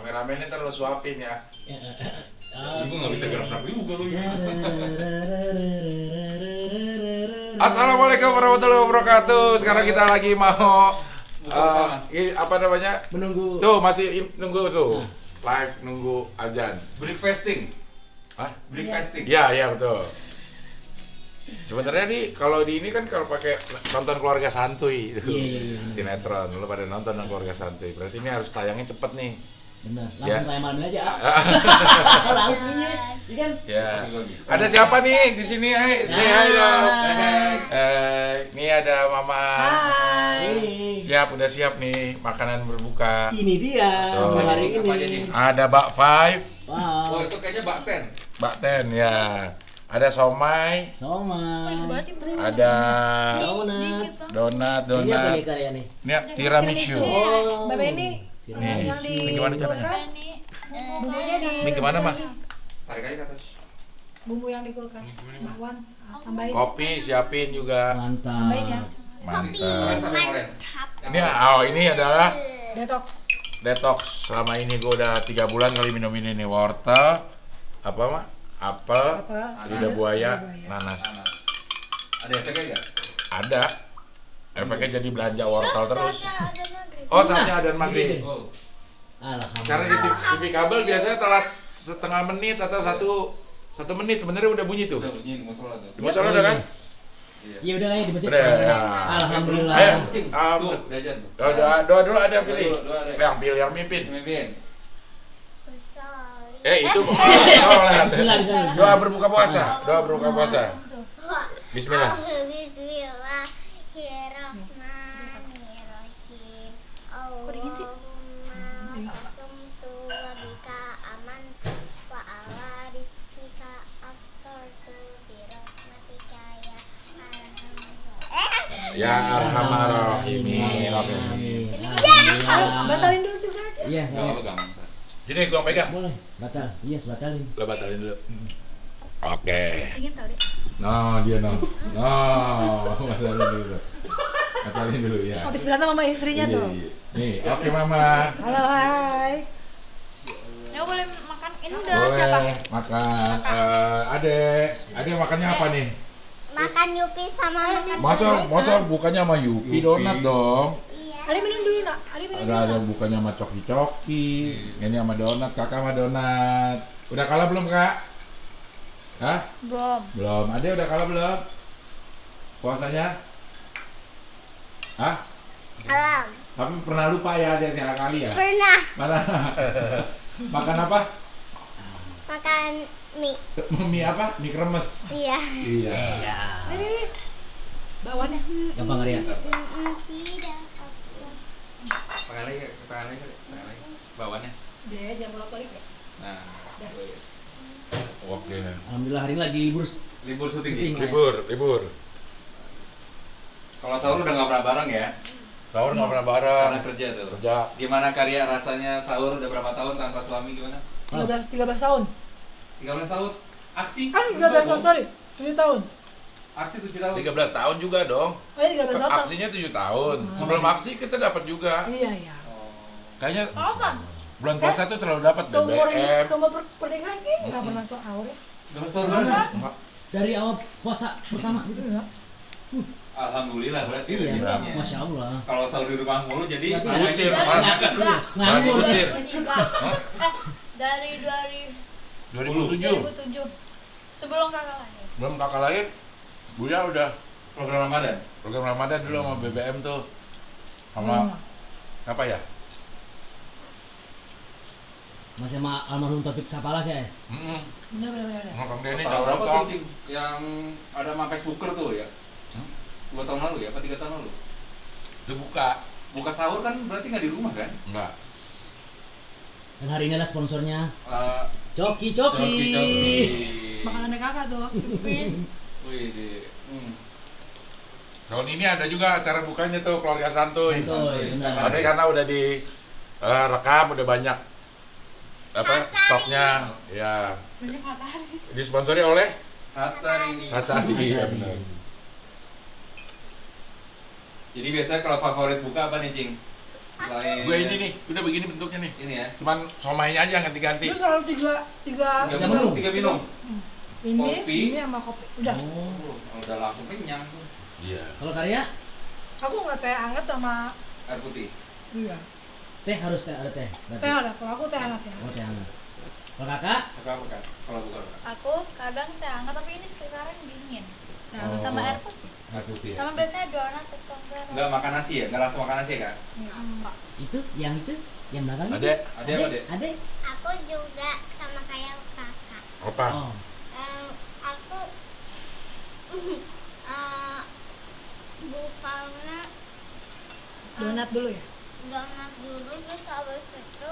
Kameramennya ntar lo suapin ya. Ibu nggak bisa gerak-gerak juga lu. Assalamualaikum warahmatullahi wabarakatuh. Sekarang kita lagi mau i- apa namanya? Menunggu. Tuh masih nunggu tuh. Live nunggu ajan. Breakfasting. Hah? Breakfasting. Iya, iya betul. Sebenarnya nih kalau di ini kan kalau pakai nonton keluarga santuy itu Iya, iya, iya. sinetron, lu pada nonton keluarga santuy. Berarti ini harus tayangnya cepet nih. Benar, Ya. langsung kayak malam ini aja. langsung ya. Iya kan? Ya. Ada siapa nih di sini? Hai, say hi dong. Hai. Eh, ini ada Mama. Hai. Siap, udah siap nih makanan berbuka. Ini dia Oh. hari Apa aja nih? ini. Ada Bak Five, Oh Wow. itu kayaknya bakten. Bak Ten ya. Ada somai, Somai. ada Donat. donat, Ini apa donat. nih? Ini tiramisu. Oh. Mbak Beni, Nih, yang di ini gimana caranya? kulkas, bumbunya di Ini gimana, Mah? Tarik aja ke atas. bumbu yang di kulkas. Mbak Wan, tambahin. Kopi siapin juga. Mantap. Tambahin ya. Mantap. Ini oh ini adalah Detox. detox. Selama ini gue udah tiga bulan kali minum ini nih wortel, apa mah? Apel, lidah buaya, nanas. Ada efeknya nggak? Ada. Efeknya jadi belanja wortel terus. Oh saatnya ada maghrib. Oh. Alhamdulillah. Karena di TV, TV kabel biasanya telat setengah menit atau satu satu menit sebenarnya udah bunyi tuh. Udah bunyi di musola tuh. Di musola udah kan? Iya. Ya udah ya di masjid. Udah, ya. Alhamdulillah. Ayo. Cing, Um, aja. Doa, doa, doa dulu ada yang pilih. Doa doa. Yang pilih yang mimpin. Mimpin. Besar. Eh itu. Bismillah, bismillah. Doa berbuka puasa. Doa berbuka puasa. Bismillah. Bismillahirrahmanirrahim. Ya arhamar rahimin. Amin. Ah, Alhamdulillah. Batalin dulu juga aja. Iya, Nggak iya. gua pegang. Boleh. Batal. Iya, batalin. Lo batalin dulu. Oke. Deh. No, dia no. No, batalin dulu. Batalin dulu ya. Habis berantem sama istrinya Iya, tuh. iya. Nih, oke mama. Halo, hai. Ya boleh makan ini udah siapa? Boleh makan. Eh, adek, adek makannya apa nih? Makan Yupi sama makan Masa, masa bukannya sama Yupi donat dong? Iya. Ali minum dulu, nak. Ali minum Ada ada bukannya sama coki-coki. Ini sama donat, kakak sama donat. Udah kalah belum kak? Hah? Bom. Belum. Adek udah kalah belum? Puasanya? Hah? Alam. Tapi pernah lupa ya adek sekali ya? Pernah Mana? Makan apa? makan mie. Mie apa? Mie kremes. Iya. Iya. Ya. Nih. Bawaannya. Gampang Arya. Mm, Tidak. Pakai lagi, pakai lagi, pakai lagi. Bawaannya. Deh, jangan bolak-balik ya. Nah. Oke. Alhamdulillah hari ini lagi libur. Libur syuting. Libur, libur. Kalau sahur udah nggak pernah bareng ya? Sahur nggak pernah bareng. Karena kerja tuh. Kerja. Gimana karya rasanya sahur udah berapa tahun tanpa suami gimana? 13, 13 tahun. 13 tahun. Aksi. Ah, 13 tahun, sorry. 7 tahun. Aksi 7 tahun. 13 tahun juga dong. Oh, iya 13 tahun. Aksinya 7 tahun. Sebelum aksi kita dapat juga. Iya, iya. Oh. Kayaknya Apa? bulan puasa tuh selalu dapat Seumur BBM. seumur per pernikahan kayaknya nggak pernah soal ya. 13 tahun beneran? Enggak. Dari awal puasa pertama gitu. Iya. Alhamdulillah berarti Iya, rezekinya. Masya Allah. Kalau sahur di rumah mulu jadi Nganggur. Nganggur. Eh, dari dari 2007. 2007 sebelum kakak lahir. Belum kakak lahir, Buya udah program Ramadan. program Ramadan dulu sama BBM tuh. Sama Hmm. apa ya? Masih sama almarhum Taufik Sapala sih ya. Mm Bener bener bener. Sama Kang Denny tuh yang ada sama Facebooker tuh ya? Hmm? Dua tahun lalu ya? Apa tiga tahun lalu? Itu buka. Buka sahur kan berarti nggak di rumah kan? Enggak. Dan hari ini adalah sponsornya Eh, Coki Coki. Makanannya kakak tuh. Wih, di- hmm. Tahun ini ada juga acara bukanya tuh keluarga santuy. Santuy, benar. Ada karena udah di eh, rekam udah banyak apa stoknya ya Banyak kakak. disponsori oleh Hatta ini. Hatta iya benar. Jadi biasanya kalau favorit buka apa nih, Cing? Selain Gue ini nih, udah begini bentuknya nih. Ini ya. Cuman somainya aja ganti-ganti. Itu selalu tiga tiga Tiga Tiga minum, tiga minum. ini, kopi. ini sama kopi. Udah. Oh. Udah langsung kenyang tuh. Iya. Kalau Karya, Aku nggak teh hangat sama Air putih. iya. teh harus teh ada teh. Berarti. Teh ada. Kalau aku teh hangat ya. Oh, teh hangat. Kalau kakak, Kakak apa kan? Kalau bukan kakak. Aku kadang teh hangat tapi ini sekarang dingin. Teh Oh. Sama air putih. Putih ya. Sama biasanya donat atau enggak. Enggak makan nasi ya? Enggak langsung makan nasi ya, Kak? Enggak. itu yang itu yang belakang Ada apa, Dek? Ada. Aku juga sama kayak kakak. apa? Oh. Eh, aku eh bukannya Donat dulu ya. donat dulu terus habis itu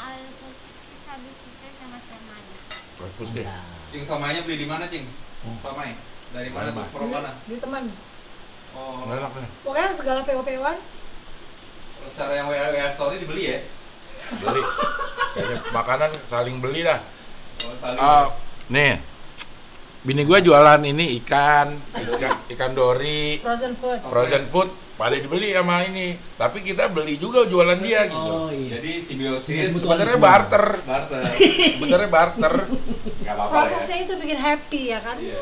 habis itu sama manis. Air putih. Cing somainya beli di mana, Cing? Oh. Somai. Dari mana tuh? From mana? Di teman. Oh. Enak nih. Pokoknya segala PO-POan Cara yang WA, WA story dibeli ya? Beli. Kayaknya makanan saling beli dah. Oh, saling. Ah, nih. Bini gua jualan ini ikan, ikan, ikan dori, frozen food. frozen food pada dibeli sama ini. Tapi kita beli juga jualan dia gitu. Oh iya. Jadi simbiosis. Sebenarnya barter. barter. Sebenarnya barter. Enggak apa-apa ya. Prosesnya itu bikin happy ya kan. Iya.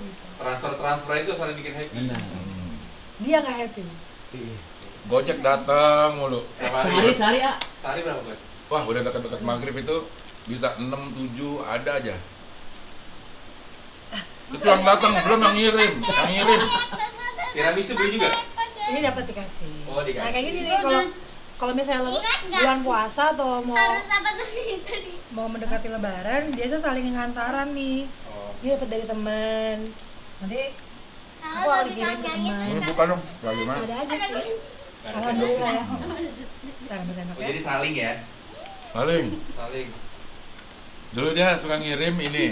Gitu. Transfer-transfer itu saling bikin happy. Hmm. Dia nggak happy. Iya. Gojek datang mulu. Sehari sehari ah. Sehari berapa, Bud? Wah, udah dekat-dekat maghrib itu bisa 6 7 ada aja. Itu yang datang belum yang ngirim, yang ngirim. Tiramisu beli juga? Ini dapat dikasih. Oh, dikasih. Nah kayak gini nih kalau kalau misalnya nggak? bulan puasa atau mau mau mendekati lebaran biasa saling ngantaran nih. Oh. Ini dapat dari teman. Nanti Aku bisa kirim ke nyanyi teman. Ini bukan dong, lagi mana? ada aja sih. Ada Alhamdulillah ya. Oh, ya. jadi saling ya? Paling. Saling. Dulu dia suka ngirim ini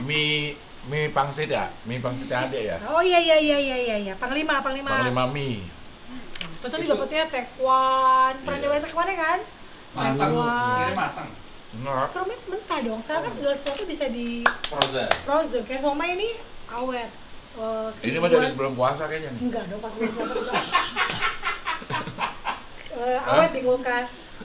mie mie pangsit ya, mie pangsit ade ya. Oh iya iya iya iya iya iya. Panglima panglima. Panglima mie. Terus tadi dapetnya tekwan. Pernah Iya. nyobain tekwan ya kan? Matang. Tekwan. Kirim matang. Kalau men- mentah dong. Sekarang kan segala sesuatu bisa di Frozen. frozen. Kayak somai ini awet. Eh, Ini mah dari sebelum puasa kayaknya nih. Enggak dong, pas bulan puasa enggak. Eh, awet di kulkas.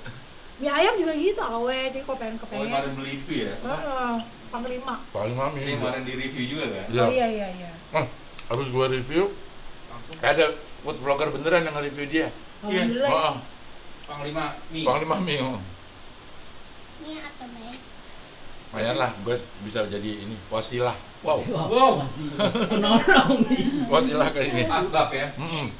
Mie ayam juga gitu, awet. Jadi kalau pengen Oh, kepengen. kemarin beli itu ya? Heeh, panglima. Panglima Ini mie. kemarin di review juga kan? Iya. Oh iya iya iya. Ah, habis gua review, Langsung. ada food vlogger beneran yang nge-review dia. Alhamdulillah. ya. Oh, Panglima mie. Panglima mie. oh. Ini apa? Lumayan lah, gue bisa jadi ini wasilah. Wow, Wow. Masih penolong nih. wasilah kayak ini. Asbab ya? Mm-mm.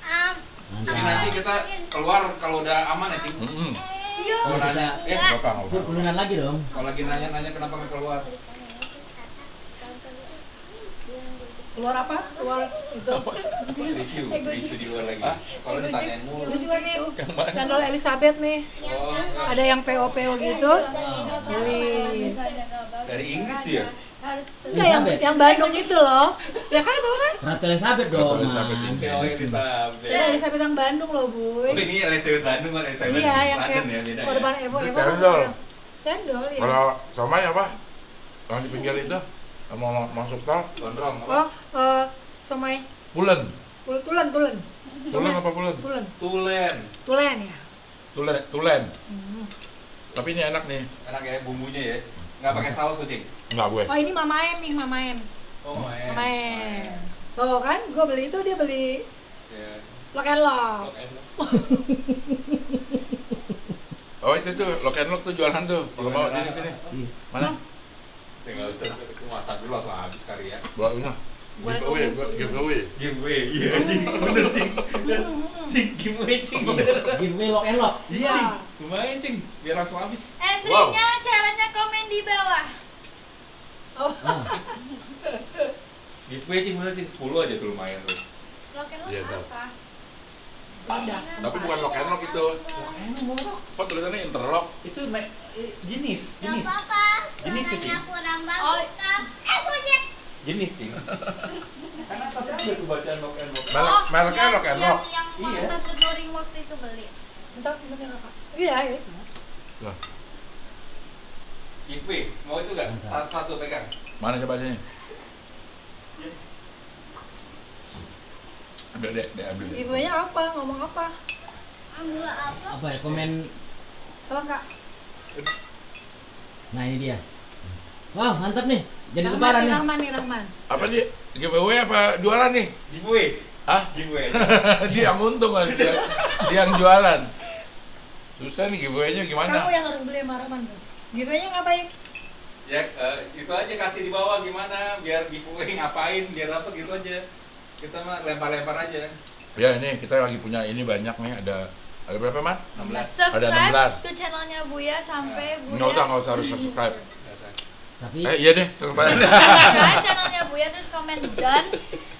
Am. Jadi nanti kita keluar kalau udah aman ya, Cing? Iya. Kalau Oh, nanya, eh, apa. beneran lagi dong. kalau lagi nanya-nanya kenapa nggak keluar? Keluar apa? Keluar itu. Review, review di luar lagi. Soalnya ditanyain mulu. Juga nih. Candol Elizabeth nih. Oh, Ada yang PO-PO gitu. Beli. dari Inggris ya? Enggak yang Elizabeth. yang Bandung itu loh. Ya kan itu kan? Ratu Elizabeth dong. Ratu Elizabeth. Oh, Sabet. Ada Elizabeth yang Bandung loh, Oh, Buy. ini Elizabeth Bandung kan Elizabeth Iya, yang kayak ya, beda kalau depan ya? Evo Evo cendol. Cendol ya. Kalau somai apa? Yang di pinggir itu mau ma- masuk tol, Gondrong apa? Oh, eh somai pulen. Tul- tulen tulen. Tulen apa pulen? Tulen. Tulen. Tulen ya. Tulen, tulen. Hmm. Tapi ini enak nih. Enak ya bumbunya ya? Nggak pakai saus tuh, Cing? Enggak gue. Oh, ini mamaen nih, mamaen. Oh, main. Mamaen. Tuh kan, gue beli itu dia beli lock and lock. Lock and lock. Oh itu tuh, lock and lock tuh jualan tuh. Kalau mau sini sini. Iya. Mana? Tinggal masak dulu langsung habis kali ya. Bawa ini. Giveaway, giveaway. Giveaway, iya Cing. Bener, Cing. Cing, giveaway, Cing. Bener. Giveaway lock and lock. Iya. Lumayan, Cing. Biar langsung habis. Entry-nya caranya komen di bawah. Ah, Giveaway, Cing. Bener, Cing. 10 aja tuh lumayan tuh. Lock and lock Iya, apa? Ada. Tapi bukan lock and lock itu. Kok tulisannya interlock? Itu me- eh, jenis, Gak jenis. apa-apa, Jenis kurang Oh. Eh, gojek. Jenis, Cing. Kan atasnya ada tuh bacaan lock and lock. Mereknya yang- lock and yang- lock. Yang Iya. Tante waktu itu beli. Kakak. Iya, itu. Lah, Giveaway, mau itu gak? Satu, satu pegang. mana coba sini? Ambil deh, deh ambil deh. Ibunya apa? Ngomong apa? Ambil apa? Apa ya? Komen. Tolong kak. Nah ini dia. Wow mantap nih. Jadi Rahman lebaran nih. Rahman nih, Rahman. Apa dia? Giveaway apa jualan nih? Giveaway. Hah? Giveaway. dia yang untung kan dia, dia yang jualan. Susah nih giveaway-nya gimana? Kamu yang harus beli sama Rahman. Giveaway-nya ngapain? Ya, eh, itu aja kasih di bawah gimana biar giveaway ngapain, biar apa gitu aja. Kita mah lempar-lempar aja. Ya ini kita lagi punya ini banyak nih ada ada berapa man? 16. Ada Subscribe 16. ke channelnya Buya sampai Buya Nggak usah nggak usah harus subscribe. Tapi Eh iya deh subscribe. subscribe channelnya Buya terus komen done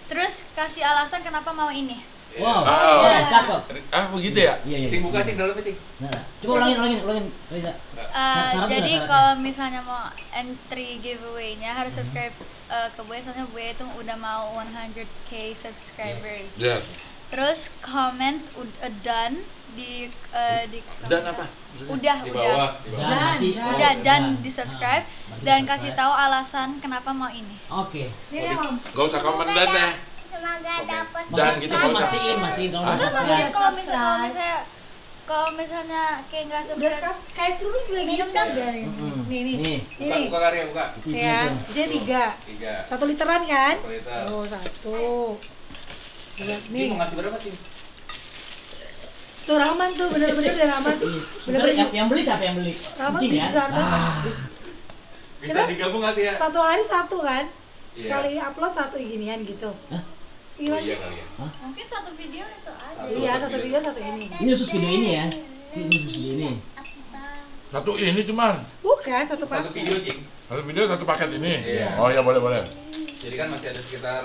terus kasih alasan kenapa mau ini wow. Oh. ya, cakep. ah begitu ya? Iya iya. Cing buka cing dalamnya cing. Nah, coba ulangin ulangin ulangin. Reza. Uh, jadi kalau misalnya mau entry giveaway-nya harus subscribe uh, ke Buya soalnya Buya itu udah mau 100k subscribers Ya. Terus comment ud- uh, done di uh, di Dan apa? udah Di udah bawah, di bawah. Dan nanti Dan. udah dan dan. di subscribe Ah, berarti dan di kasih subscribe. tahu alasan kenapa mau ini Oke. Ini ya, Mam. Gak usah komen dan deh. semoga dapat Dan gitu Maksudnya nggak usah. mastiin mastiin kalau nggak subscribe. maksudnya kalau misalnya kalau misalnya kalau misalnya kayak nggak Udah subscribe sekarang kayak dulu juga gitu Minum dong. Nih, nih. Nih. Ini Buka, nih. buka karya, buka. Isinya Ya, isinya tiga. Tiga. Satu literan kan? Satu liter. Oh, satu. Cing Nih, mau ngasih berapa cing? tuh Rahman tuh bener-bener dari Rahman. Bentar, Bener-bener yang, yang beli siapa yang beli? Rahman Kucing ya? besar banget. Ah, Bisa digabung nggak ya? Satu hari satu kan? Iya. Sekali upload satu ginian gitu. Hah? Oh, iya sih? kali ya. mungkin satu video itu aja Satu. Iya, satu video satu ini. Ini khusus video ini ya. Ini khusus video ini. Satu ini cuman. Bukan satu Satu paket. video cing. Satu video satu paket ini. Iya. Oh ya boleh boleh. Jadi kan masih ada sekitar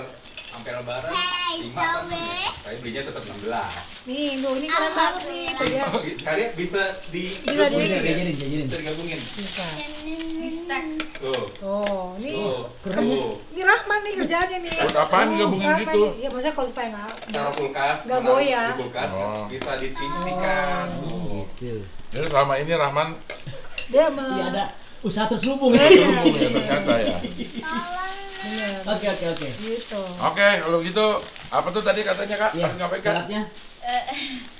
sampai lebaran Hey, 5 kan. Zoe. Tapi belinya tetap 16. Nih, tuh ini keren banget nih. Tuh dia. Oh, karya bisa di Bisa di- digabungin ya? jajarin. Bisa digabungin. Bisa. di Tuh. Oh, nih. Tuh. keren. Tuh. Ini Rahman nih kerjaannya nih. Buat apaan digabungin Rahman gitu? Iya, maksudnya kalau supaya nggak Taruh kulkas, Nggak goyah. Di kulkas Oh. bisa ditimpikan. Tuh. Gitu. Jadi selama ini Rahman dia Iya ada usaha terselubung Iya, ya. terhubung ya ternyata ya. Oke oke oke. Gitu. Oke kalau gitu apa tuh tadi katanya kak? Iya, Harus ngapain kak? syaratnya Eh,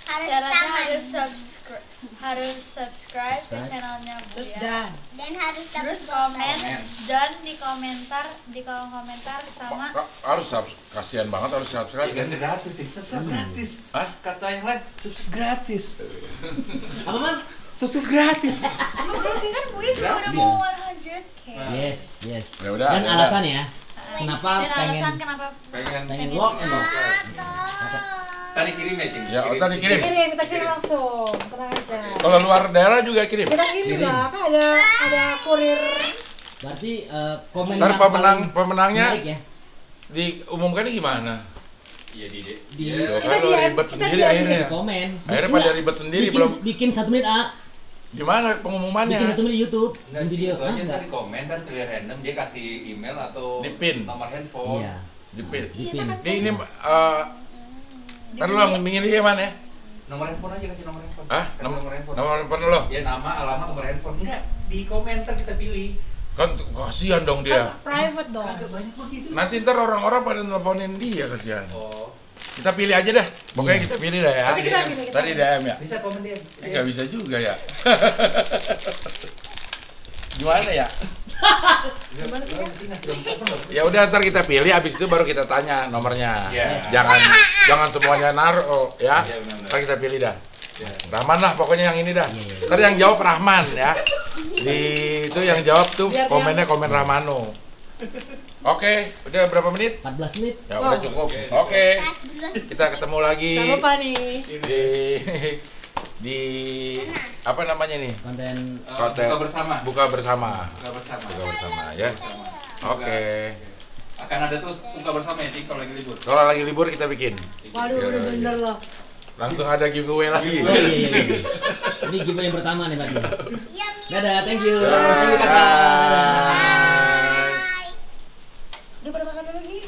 syaratnya harus subscribe harus subscribe ke Subscribe. channelnya Terus Buya dan. dan harus terus komen Komen. dan di komentar di kolom komentar sama Kak, harus subs- kasihan banget harus subscribe kan? gratis sih, subscribe gratis. Hah? Kata yang lain, subscribe gratis. apa man? Sukses gratis. kan juga udah mau 100k Nah. Yes yes. Ya udah, Dan ya udah. alasan ya. Kenapa pengen kenapa Pengen pengen vlog and vlog? Tadi kirim ya, Cing. Ya, oh, tadi kirim. Kirim, kita kirim langsung. Tenang aja. Kalau luar daerah juga kirim. Kita kirim juga, kan ada ada kurir. Berarti eh, komen Ntar pemenang paling pemenangnya ya. diumumkannya gimana? Iya, di di. Di- Iya. Tuh, Kita kan lo dia- ribet kita sendiri dia- akhirnya. Di komen. Akhirnya Bikin pada nggak? ribet sendiri bikin, belum. bikin satu menit ah. Gimana Bikin pengumumannya? satu menit di YouTube. Enggak, Di video. itu aja tadi komen kan pilih random dia kasih email atau Di pin. nomor handphone. Iya. Dipin. Di pin. Ini ini eh Ntar lo ngomongin dia mana ya? Nomor handphone aja kasih nomor handphone. Hah? Nomor nomor handphone. nomor handphone lo? Ya nama, alamat, nomor handphone. Enggak, di komentar kita pilih. Kan kasihan dong dia. Private dong. Agak banyak begitu. Nanti ntar orang-orang pada nelfonin dia kasihan. Oh. Kita pilih aja dah. Pokoknya Iya. kita pilih dah ya. Kita kita Tadi. DM ya. Bisa komen dia. Eh nggak bisa juga ya. Gimana ya? Ya udah ntar kita pilih habis itu baru kita tanya nomornya. Iya. Jangan jangan semuanya naruh ya. Iya, benar-benar. Ntar kita pilih dah. Ya. Rahman lah pokoknya yang ini dah. Iya, iya. Ntar yang jawab Rahman ya. Di itu yang jawab tuh Biar komennya komen Rahmano. Oke, udah berapa menit? 14 menit. Ya udah Oh. cukup. Oke. Oke. Kita ketemu lagi Jangan lupa nih. di di apa namanya nih? Konten Konten. Buka bersama. Buka bersama. Buka bersama. Buka bersama ya. Bersama. Oke. Akan ada terus buka bersama ya, Cing, kalau lagi libur. Kalau lagi libur kita bikin. Waduh, Iya, bener-bener iya. loh. Langsung ada giveaway lagi. Oh iya iya iya. Ini giveaway yang pertama nih berarti. Dadah, thank you. Dadah. Thank you kakak. Dadah. Bye. Udah pada makan dulu lagi.